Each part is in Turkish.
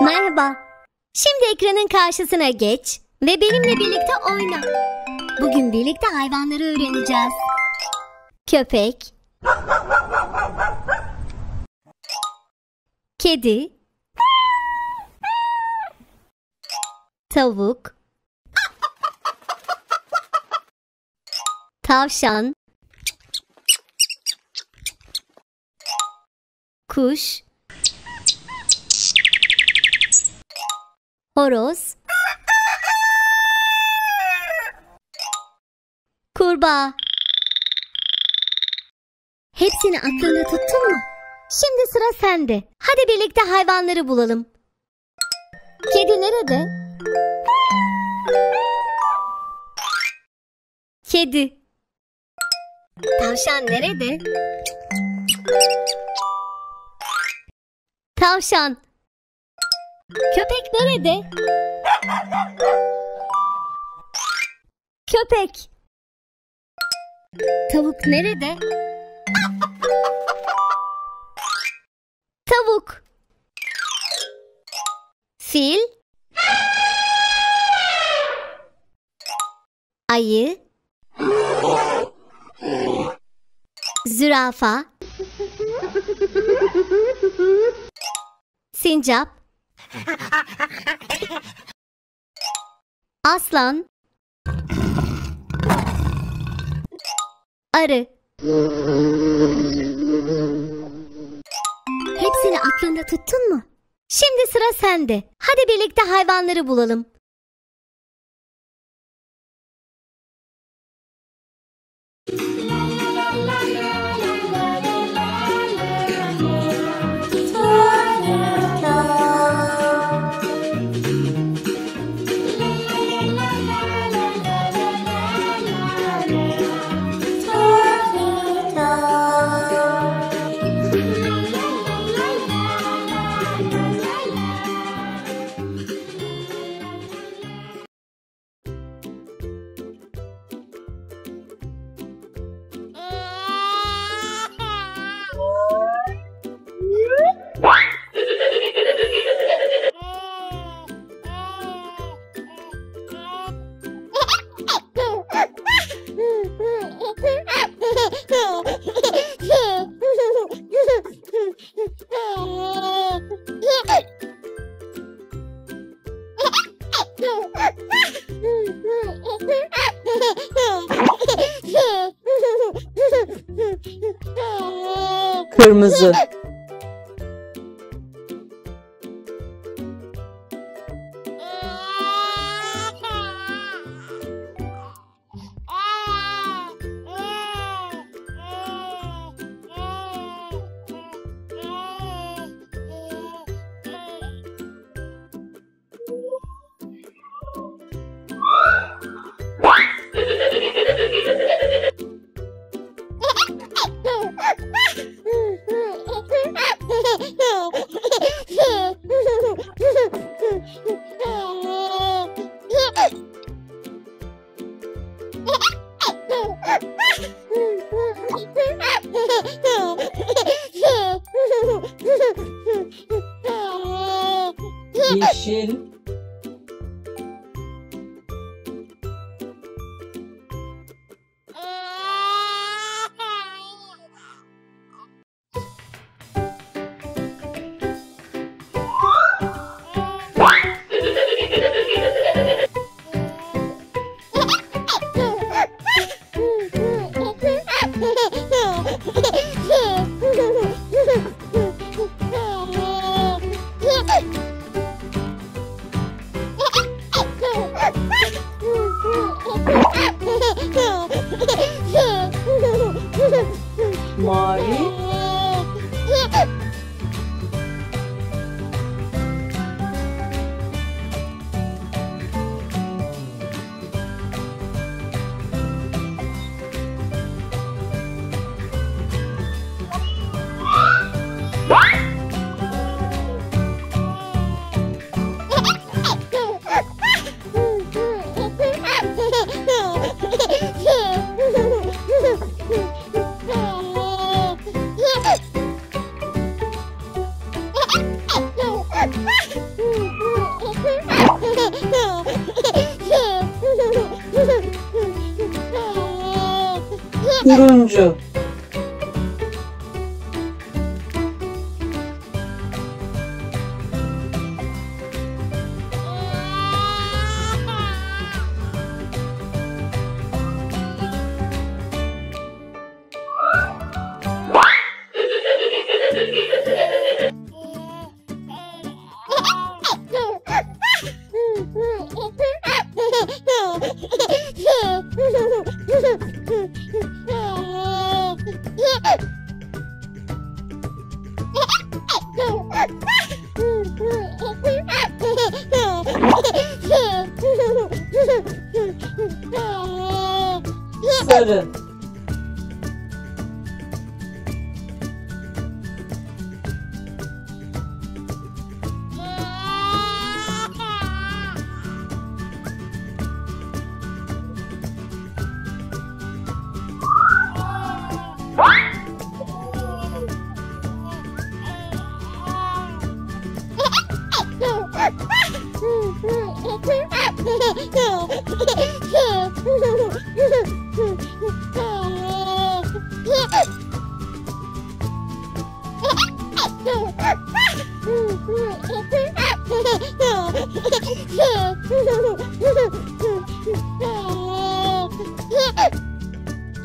Merhaba. Şimdi ekranın karşısına geç ve benimle birlikte oyna. Bugün birlikte hayvanları öğreneceğiz. Köpek, kedi, tavuk, tavşan, kuş, horoz, kurbağa. Hepsini aklında tuttun mu? Şimdi sıra sende. Hadi birlikte hayvanları bulalım. Kedi nerede? Kedi. Tavşan nerede? Tavşan. Köpek nerede? Köpek. Tavuk nerede? Tavuk. Fil. Ayı. Zürafa. Sincap. Aslan. Arı. Hepsini aklında tuttun mu? Şimdi sıra sende. Hadi birlikte hayvanları bulalım. Kırmızı. 구른주.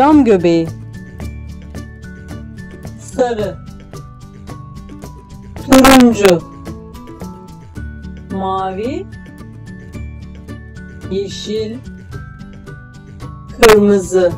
Cam göbeği. Sarı. Turuncu. Mavi. Yeşil. Kırmızı.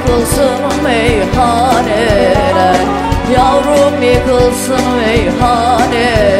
Yıkılsın meyhaneler. Yavrum yıkılsın meyhaneler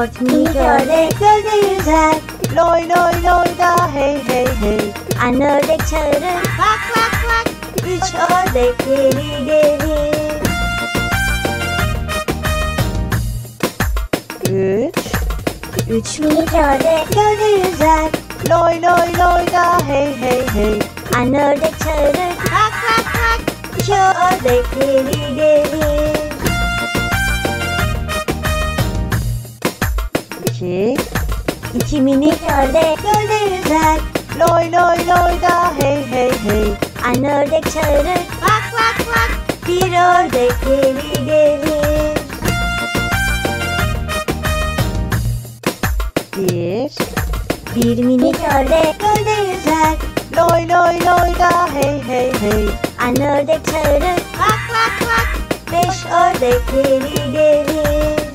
Minik ördek gölde yüzer. Loy loy loy da hey hey hey. Anne ördek çağırır. Bak bak bak. Üç ördek geri gelir. Üç. Üç minik gölde yüzer. Loy loy loy da hey hey hey. Anne ördek çağırır. Bak bak bak. İki ördek geri gelir. İki. İki minik ördek gölde. Loy loy loy da hey hey hey. Anne ördek çağırır. Bak bak bak. Bir ördek geri gelir. Bir. Bir minik ördek gölde. Loy loy loy da hey hey hey. Anne ördek çağırır. Bak bak bak. Beş ördek geri gelir.